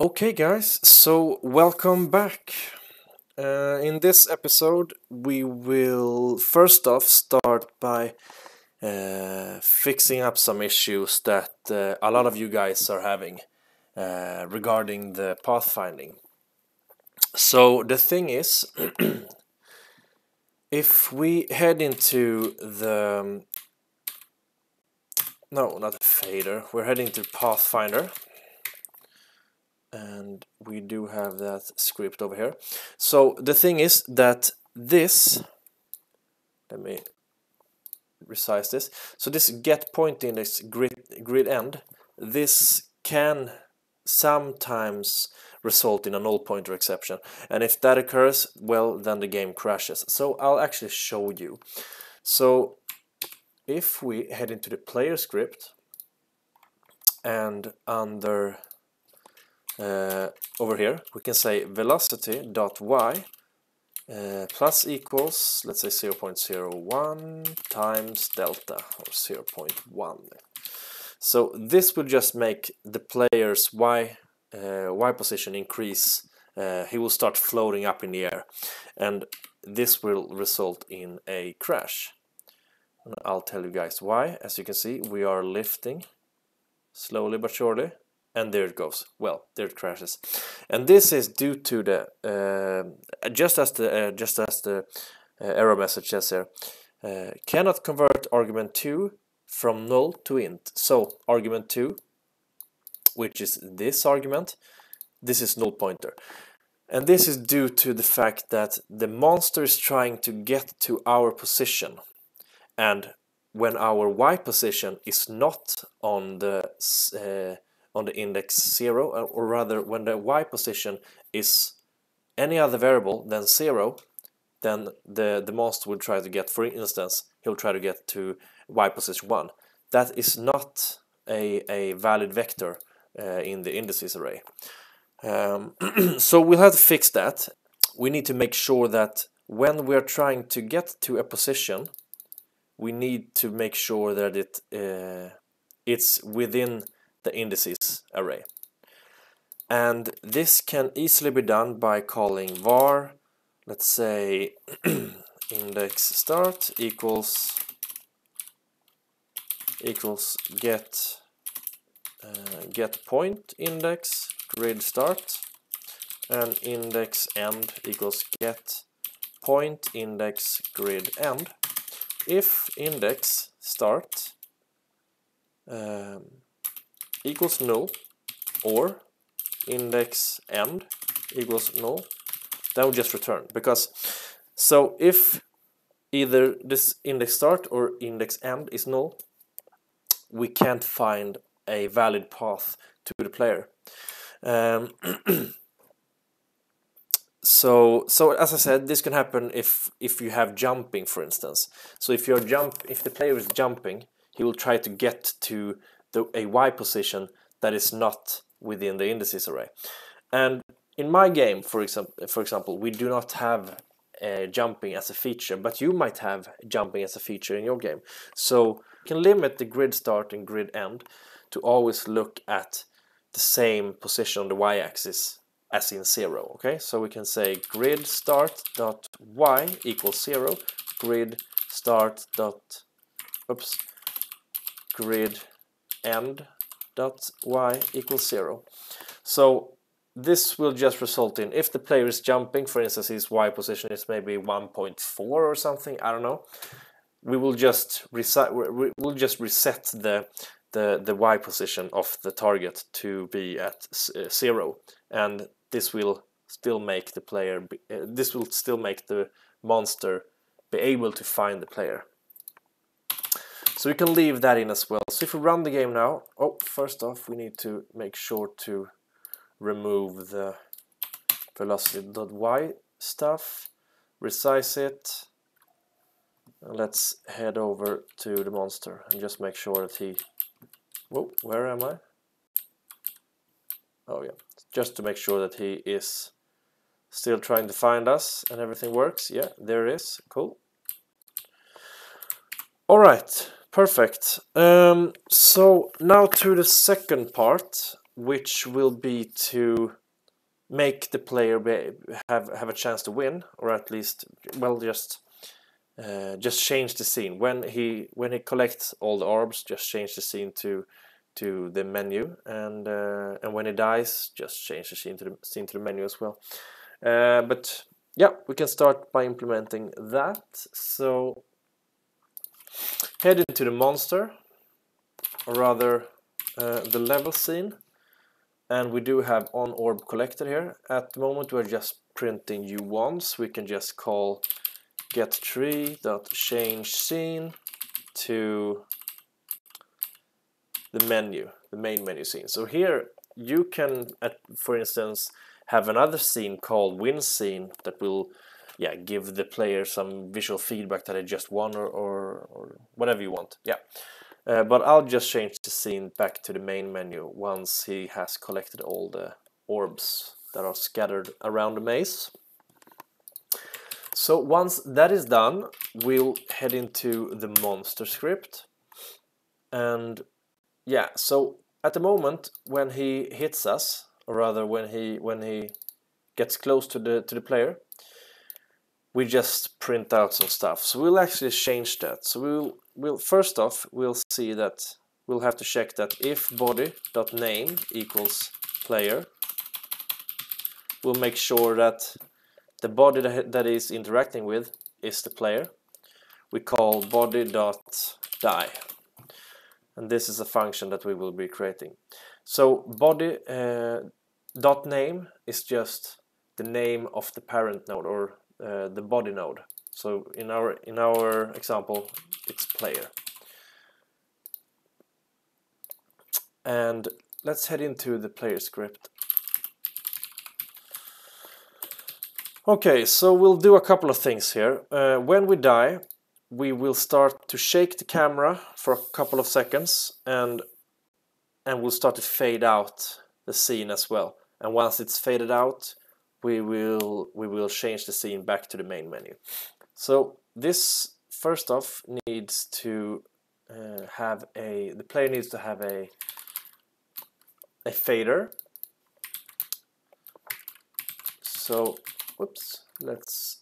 Okay, guys, so welcome back. Uh, in this episode, we will first off start by uh, fixing up some issues that uh, a lot of you guys are having uh, regarding the pathfinding. So, the thing is, if we head into the um, no, not fader, we're heading to Pathfinder and we do have that script over here. So the thing is that this let me resize this. So this get point index grid grid end this can sometimes result in a null pointer exception. And if that occurs well then the game crashes. So I'll actually show you. So if we head into the player script and under uh, over here we can say velocity dot y uh, plus equals let's say 0 0.01 times delta or 0 0.1 so this will just make the player's y uh, y position increase. Uh, he will start floating up in the air and this will result in a crash. And I'll tell you guys why. As you can see we are lifting slowly but surely and there it goes. Well there it crashes. And this is due to the uh, just as the uh, just as the uh, error message says here uh, cannot convert argument 2 from null to int. So argument 2 which is this argument this is null pointer. And this is due to the fact that the monster is trying to get to our position. And when our y position is not on the uh, on the index 0 uh, or rather when the y position is any other variable than 0 then the, the monster will try to get, for instance, he'll try to get to y position 1. That is not a, a valid vector uh, in the indices array. Um, so we'll have to fix that. We need to make sure that when we're trying to get to a position, we need to make sure that it uh, it's within the indices array. And this can easily be done by calling var, let's say index start equals equals get uh, get point index grid start and index end equals get point index grid end if index start um, equals null or index end equals null then we just return. Because so if either this index start or index end is null we can't find a valid path to the player. Um, so so as I said this can happen if if you have jumping for instance. So if you're jump if the player is jumping he will try to get to the, a y position that is not within the indices array. And in my game, for example, for example, we do not have uh, jumping as a feature, but you might have jumping as a feature in your game. So you can limit the grid start and grid end to always look at the same position on the y-axis as in zero. Okay, so we can say grid start dot y equals zero, grid start dot oops, grid end dot y equals 0. So this will just result in if the player is jumping, for instance, his y position is maybe 1.4 or something, I don't know. We will just reset. We will just reset the the the y position of the target to be at uh, zero, and this will still make the player. Be, uh, this will still make the monster be able to find the player. So we can leave that in as well. So if we run the game now, oh, first off we need to make sure to remove the velocity.y stuff, resize it, and let's head over to the monster and just make sure that he, whoa, where am I? Oh yeah, just to make sure that he is still trying to find us and everything works. Yeah, there it is, cool. All right, Perfect. Um, so now to the second part, which will be to make the player be, have have a chance to win, or at least, well, just uh, just change the scene when he when he collects all the orbs. Just change the scene to to the menu, and uh, and when he dies, just change the scene to the scene to the menu as well. Uh, but yeah, we can start by implementing that. So head into the monster, or rather uh, the level scene and we do have on orb collected here. At the moment we're just printing u1s. We can just call get tree dot change scene to the menu, the main menu scene. So here you can, for instance, have another scene called win scene that will yeah, give the player some visual feedback that I just won or, or, or whatever you want. Yeah. Uh, but I'll just change the scene back to the main menu once he has collected all the orbs that are scattered around the maze. So once that is done, we'll head into the monster script. And yeah, so at the moment when he hits us, or rather when he when he gets close to the to the player, we just print out some stuff. So we'll actually change that. So we'll we'll first off we'll see that we'll have to check that if body.name equals player we'll make sure that the body that, is interacting with is the player we call body.die and this is a function that we will be creating so body uh, dot name is just the name of the parent node or uh, the body node so in our in our example, it's player. And let's head into the player script. Okay, so we'll do a couple of things here. Uh, when we die, we will start to shake the camera for a couple of seconds and and we'll start to fade out the scene as well. And once it's faded out, we will we will change the scene back to the main menu. So this first off needs to uh, have a the player needs to have a a fader. So whoops, let's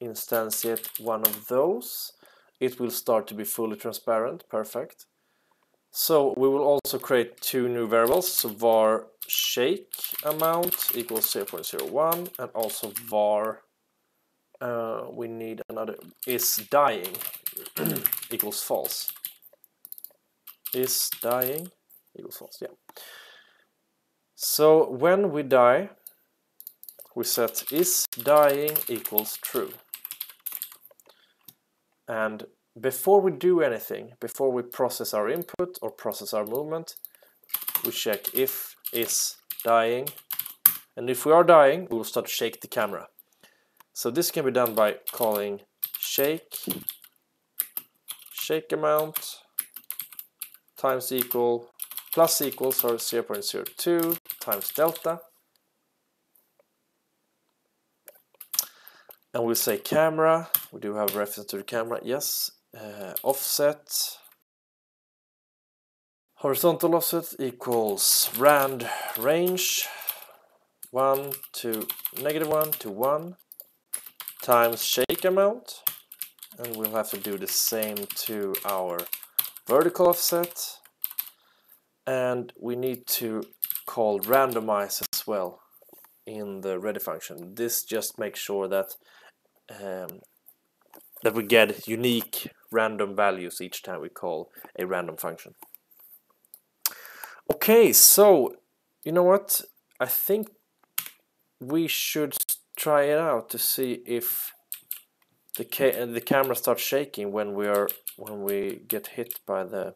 instantiate one of those. It will start to be fully transparent, perfect. So we will also create two new variables, so var shake amount equals 0.01 and also var uh, we need another is dying equals false. Is dying equals false yeah. So when we die we set is dying equals true. And before we do anything before we process our input or process our movement we check if is dying. And if we are dying we will start to shake the camera. So this can be done by calling shake shake amount times equal plus equal sorry 0.02 times delta. And we'll say camera. We do have reference to the camera. Yes uh, offset. Horizontal offset equals rand range. 1 to negative 1 to 1 times shake amount. And we'll have to do the same to our vertical offset. And we need to call randomize as well in the ready function. This just makes sure that um, that we get unique random values each time we call a random function okay so you know what I think we should try it out to see if the ca the camera starts shaking when we are when we get hit by the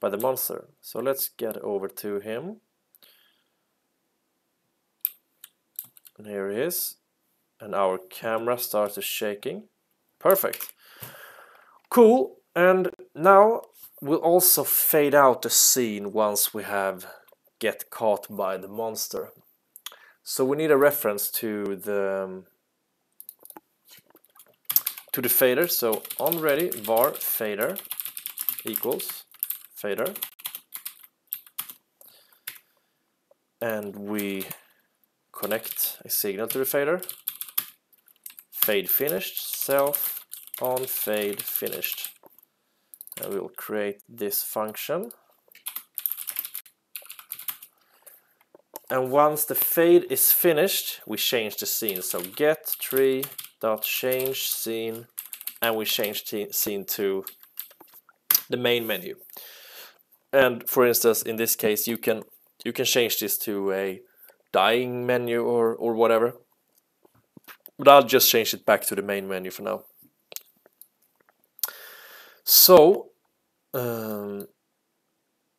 by the monster. So let's get over to him. And here he is. And our camera starts shaking. Perfect. Cool. And now we'll also fade out the scene once we have get caught by the monster. So we need a reference to the um, to the fader. So on ready var fader equals fader. and we connect a signal to the fader fade finished self on fade finished. And we will create this function. And once the fade is finished we change the scene. So get tree dot change scene and we change scene to the main menu. And for instance in this case you can you can change this to a dying menu or or whatever. But I'll just change it back to the main menu for now so um,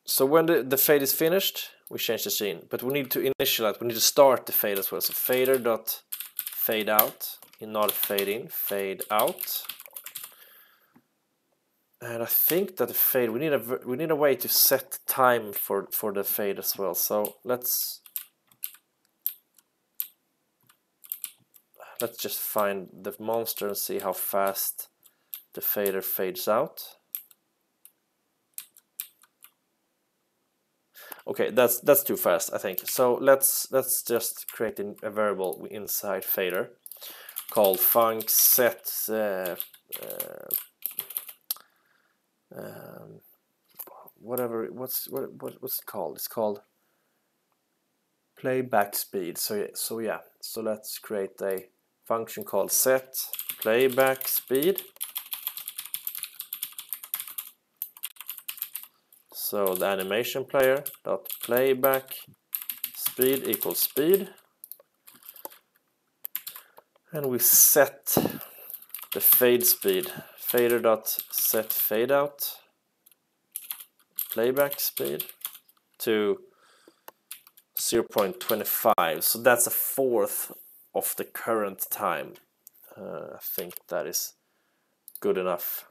so when the, the fade is finished we change the scene. But we need to initialize we need to start the fade as well. So fader dot fade out not fade in fade out. And I think that the fade we need a we need a way to set time for for the fade as well. So let's let's just find the monster and see how fast the fader fades out Okay, that's that's too fast, I think. So let's let's just create a variable inside fader called func set uh, uh, um, whatever what's what, what what's it called? It's called playback speed. So so yeah, so let's create a function called set playback speed So the animation player dot playback speed equals speed. And we set the fade speed, fader dot set fade out. Playback speed to 0.25 so that's a fourth of the current time. Uh, I think that is good enough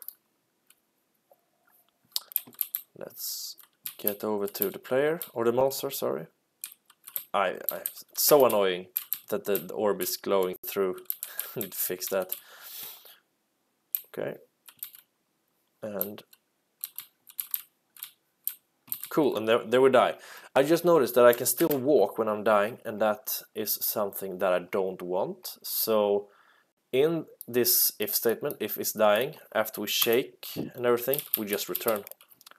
Let's get over to the player, or the monster, sorry. I, I so annoying that the, the orb is glowing through. Need to fix that. Okay. And cool, and there, there we die. I just noticed that I can still walk when I'm dying, and that is something that I don't want. So in this if statement, if it's dying, after we shake and everything, we just return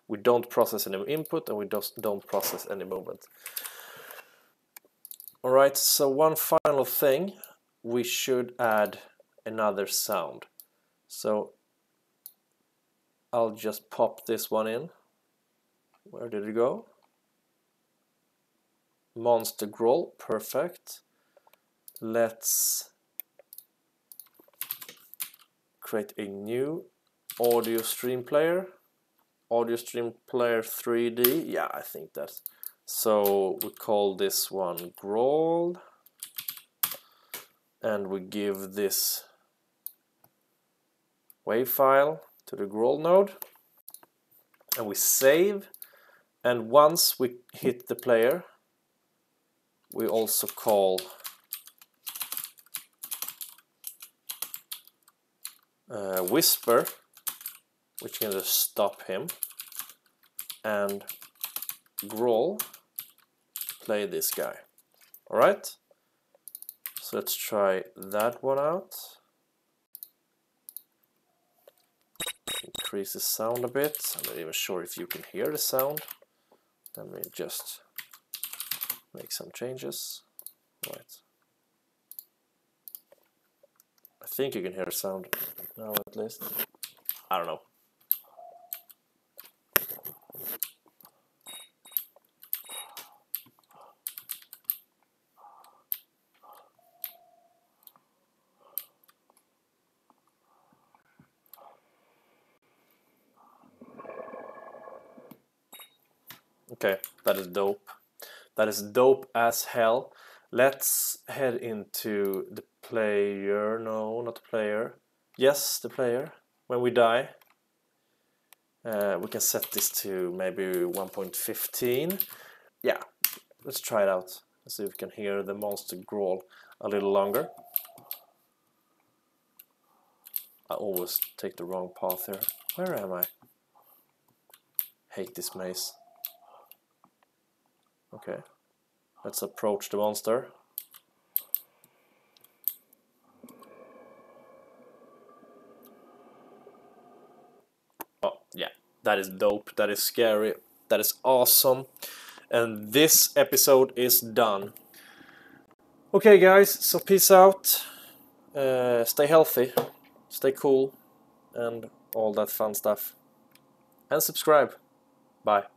we don't process any input and we just don't process any movement. Alright, so one final thing, we should add another sound. So I'll just pop this one in. Where did it go? Monster Growl, perfect. Let's create a new audio stream player audio stream player 3D yeah I think that's so we call this one Growl and we give this wave file to the Growl node. And we save. And once we hit the player we also call uh, whisper which can just stop him. And Growl play this guy. Alright? So let's try that one out. Increase the sound a bit. I'm not even sure if you can hear the sound. Let me just make some changes. Right. I think you can hear the sound now at least. I don't know Okay, that is dope. That is dope as hell. Let's head into the player. No, not the player. Yes, the player. When we die, uh, we can set this to maybe 1.15. Yeah, let's try it out. Let's see if we can hear the monster growl a little longer. I always take the wrong path here. Where am I? Hate this maze. Okay. Let's approach the monster. Oh, yeah, that is dope, that is scary, that is awesome. And this episode is done. Okay guys, so peace out. Uh, stay healthy, stay cool, and all that fun stuff. And subscribe. Bye.